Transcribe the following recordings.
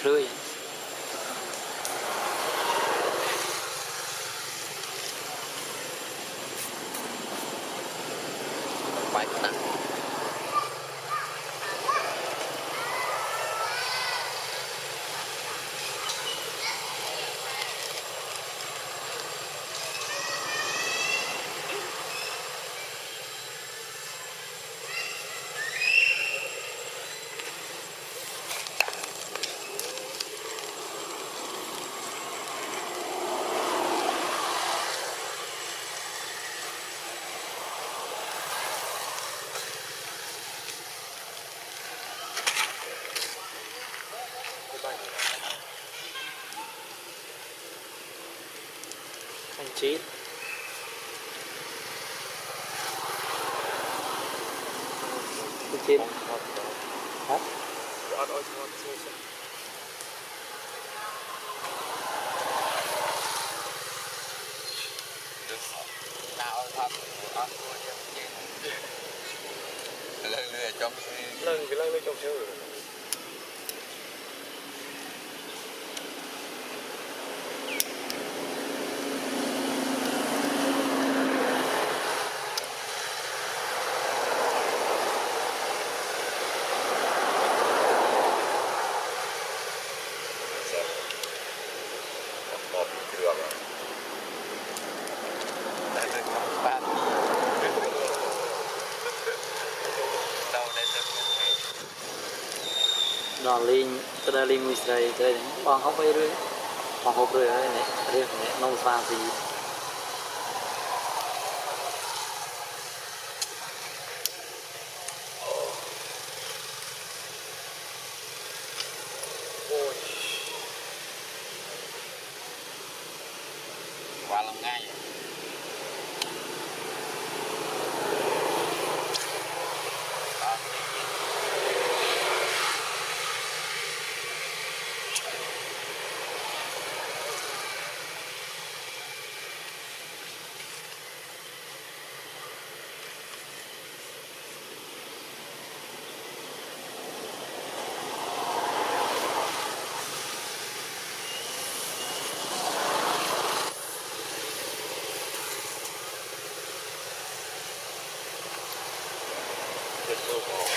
through. chín. Chín. Hả? Lần lừa trong lần cái lần lừa trong siêu rồi limu israel israel bang hop ai rui bang hop rui ai ne rui ne nong sang si slow ball.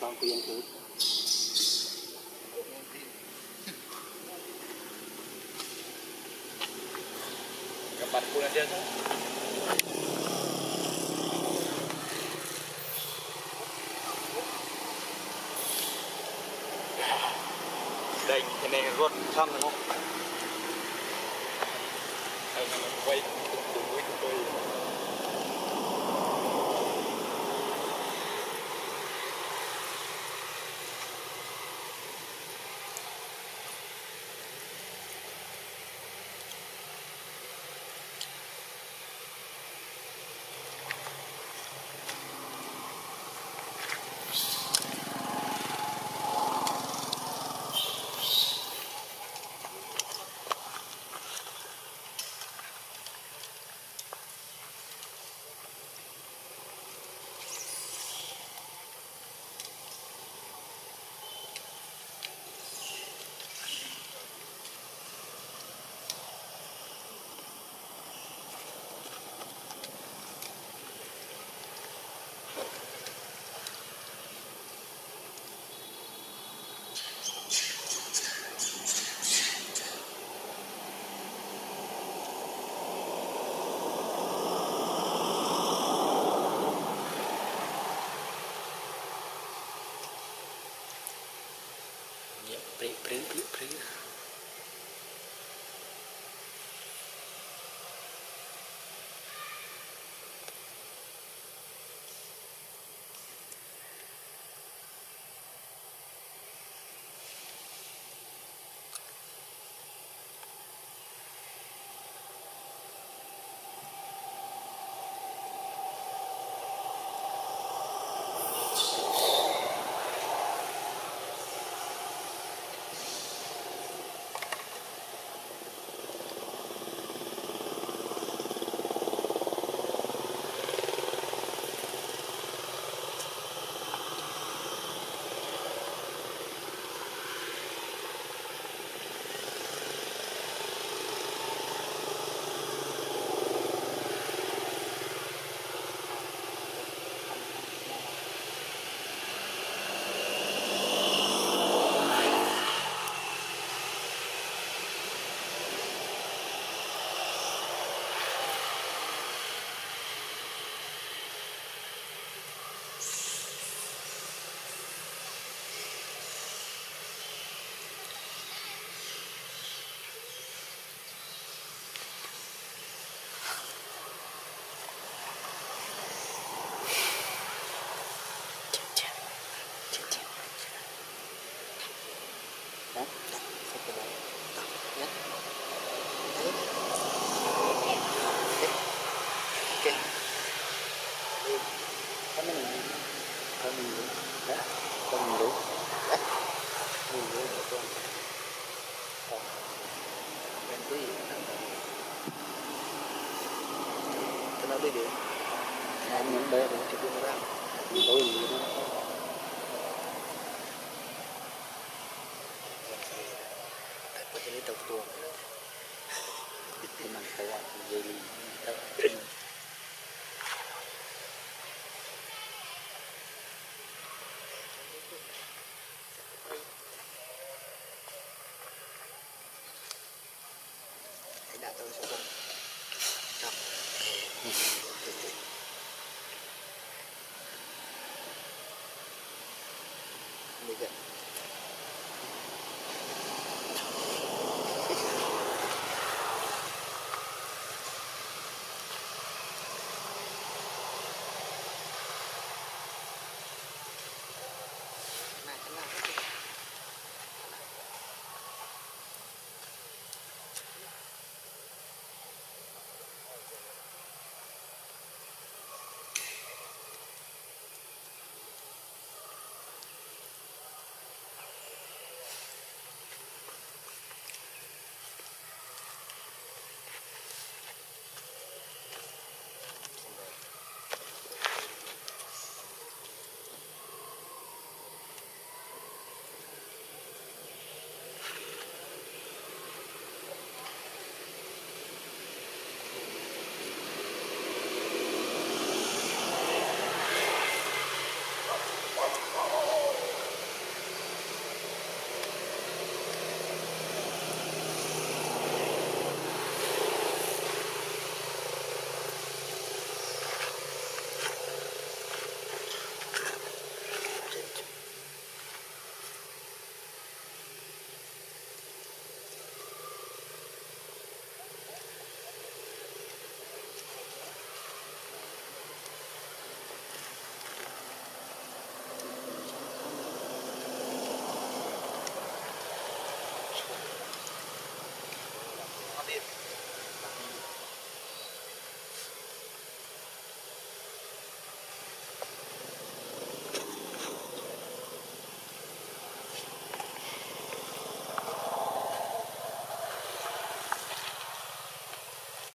toàn quyền cử Kapan pulang dia tu? Đây, cái này ruột xong rồi không? tahu tuh cuma kawa jadi tidak tahu siapa.